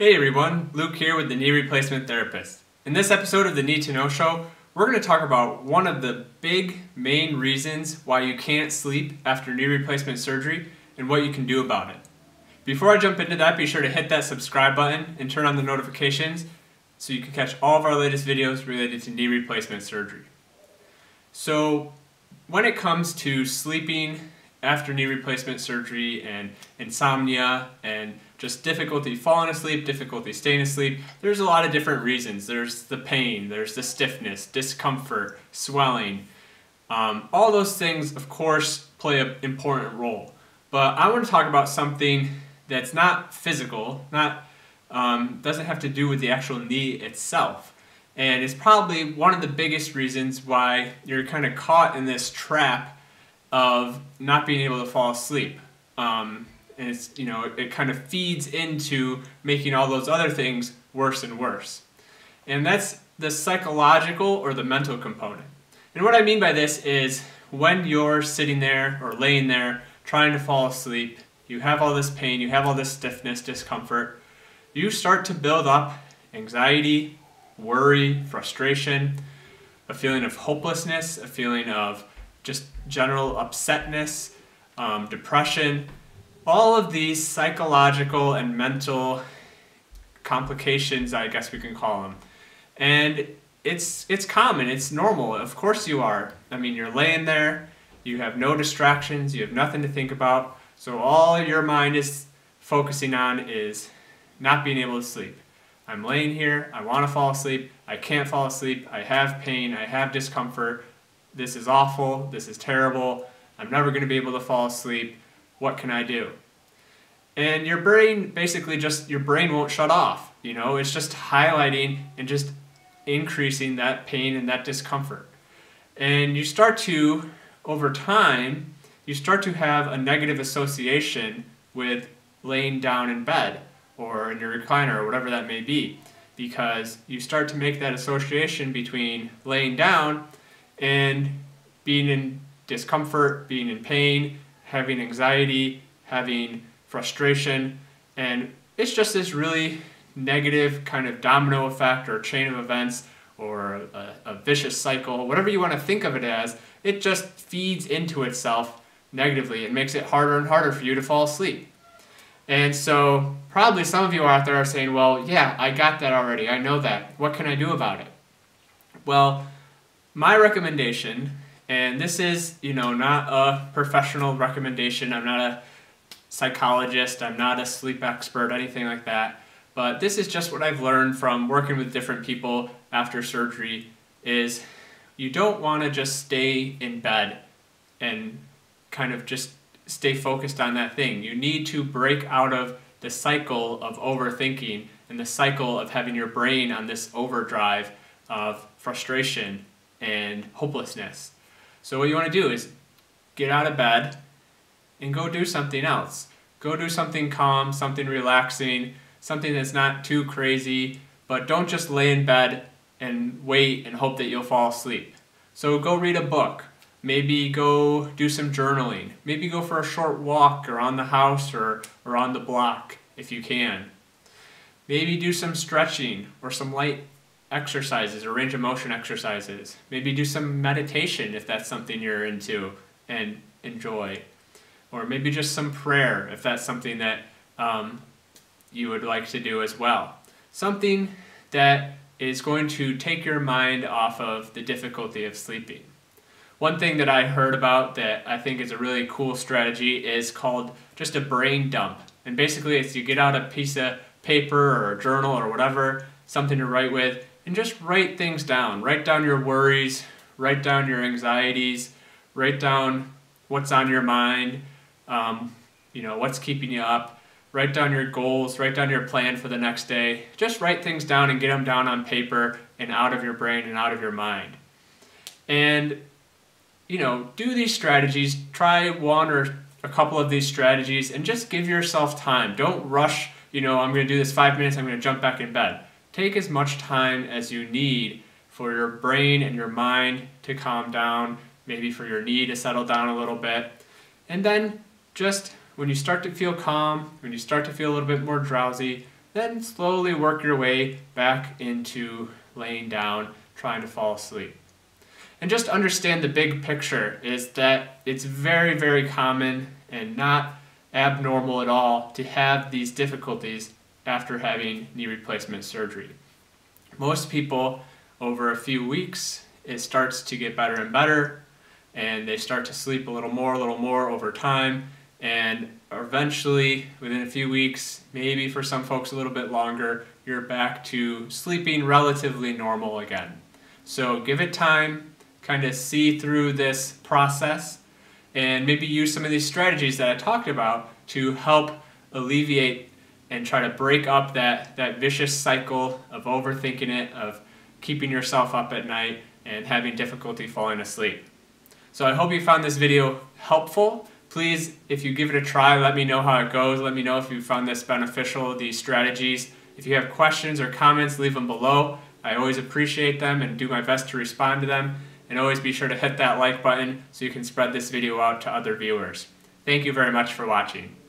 Hey everyone, Luke here with the Knee Replacement Therapist. In this episode of the Knee to Know Show, we're going to talk about one of the big main reasons why you can't sleep after knee replacement surgery and what you can do about it. Before I jump into that, be sure to hit that subscribe button and turn on the notifications so you can catch all of our latest videos related to knee replacement surgery. So, when it comes to sleeping after knee replacement surgery and insomnia and just difficulty falling asleep, difficulty staying asleep. There's a lot of different reasons. There's the pain, there's the stiffness, discomfort, swelling. Um, all those things, of course, play an important role. But I want to talk about something that's not physical, not um, doesn't have to do with the actual knee itself, and it's probably one of the biggest reasons why you're kind of caught in this trap of not being able to fall asleep. Um, and it's you know it, kind of feeds into making all those other things worse and worse. And that's the psychological or the mental component. And what i mean by this is when you're sitting there or laying there trying to fall asleep you have all this pain you have all this stiffness discomfort you start to build up anxiety worry frustration a feeling of hopelessness a feeling of just general upsetness um, depression all of these psychological and mental complications, I guess we can call them. And it's it's common, it's normal. Of course you are. I mean, you're laying there, you have no distractions, you have nothing to think about. So all your mind is focusing on is not being able to sleep. I'm laying here, I want to fall asleep, I can't fall asleep, I have pain, I have discomfort. This is awful, this is terrible. I'm never going to be able to fall asleep what can I do? And your brain basically just, your brain won't shut off. You know, it's just highlighting and just increasing that pain and that discomfort. And you start to, over time, you start to have a negative association with laying down in bed or in your recliner or whatever that may be because you start to make that association between laying down and being in discomfort, being in pain, having anxiety, having frustration, and it's just this really negative kind of domino effect or chain of events or a, a, vicious cycle, whatever you want to think of it as, it just feeds into itself negatively. It makes it harder and harder for you to fall asleep. And so, probably some of you out there are saying, well, yeah, I got that already. I know that. What can I do about it? Well, my recommendation and this is, you know, not a professional recommendation. I'm not a psychologist, I'm not a sleep expert, anything like that. But this is just what I've learned from working with different people after surgery is you don't want to just stay in bed and kind of just stay focused on that thing. You need to break out of the cycle of overthinking and the cycle of having your brain on this overdrive of frustration and hopelessness. So what you want to do is get out of bed and go do something else. Go do something calm, something relaxing, something that's not too crazy, but don't just lay in bed and wait and hope that you'll fall asleep. So go read a book. Maybe go do some journaling. Maybe go for a short walk around the house or, on the block if you can. Maybe do some stretching or some light exercises or range of motion exercises. Maybe do some meditation if that's something you're into and enjoy. Or maybe just some prayer if that's something that um, you would like to do as well. Something that is going to take your mind off of the difficulty of sleeping. One thing that I heard about that I think is a really cool strategy is called just a brain dump. And basically, it's you get out a piece of paper or a journal or whatever, something to write with, and just write things down. Write down your worries, write down your anxieties, write down what's on your mind, um, you know, what's keeping you up. Write down your goals, write down your plan for the next day. Just write things down and get them down on paper and out of your brain and out of your mind. And, you know, do these strategies, try one or a couple of these strategies, and just give yourself time. Don't rush, you know, I'm going to do this five minutes, I'm going to jump back in bed Take as much time as you need for your brain and your mind to calm down, maybe for your knee to settle down a little bit. And then just when you start to feel calm, when you start to feel a little bit more drowsy, then slowly work your way back into laying down, trying to fall asleep. And just understand the big picture is that it's very, very common and not abnormal at all to have these difficulties after having knee replacement surgery. Most people, over a few weeks, it starts to get better and better, and they start to sleep a little more, a little more over time, and eventually, within a few weeks, maybe for some folks a little bit longer, you're back to sleeping relatively normal again. So give it time, kind of see through this process, and maybe use some of these strategies that I talked about to help alleviate and try to break up that, that vicious cycle of overthinking it, of keeping yourself up at night, and having difficulty falling asleep. So I hope you found this video helpful. Please, if you give it a try, let me know how it goes. Let me know if you found this beneficial, these strategies. If you have questions or comments, leave them below. I always appreciate them and do my best to respond to them. And always be sure to hit that like button so you can spread this video out to other viewers. Thank you very much for watching.